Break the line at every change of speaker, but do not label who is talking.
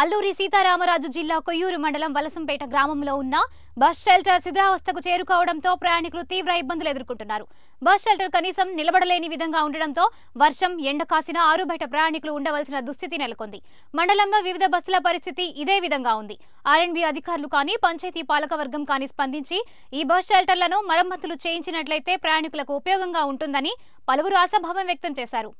అల్లూరి సీతారామరాజు జిల్లా కొయ్యూరు మండలం వలసంపేట గ్రామంలో ఉన్న బస్ షెల్టర్ శిథిరావస్థకు చేరుకోవడంతో ప్రయాణికులు తీవ్ర ఇబ్బందులు ఎదుర్కొంటున్నారు. బస్ షెల్టర్ కనీసం నిలబడలేని విధంగా ఉండడంతో వర్షం ఎండ కాసిన ఆరుబయట ప్రయాణికులు ఉండవలసిన దుస్థితి నెలకొంది. మండలంలో వివిధ బస్సుల పరిస్థితి ఇదే విధంగా ఉంది. ఆర్ఎన్బి అధికారులు కానీ పంచాయతీ పాలకవర్గం కానీ స్పందించి ఈ బస్ షెల్టర్లను మరమ్మతులు చేయించినట్లయితే ప్రయాణికులకు ఉపయోగంగా ఉంటుందని పలువురు ఆశాభావం వ్యక్తం చేశారు.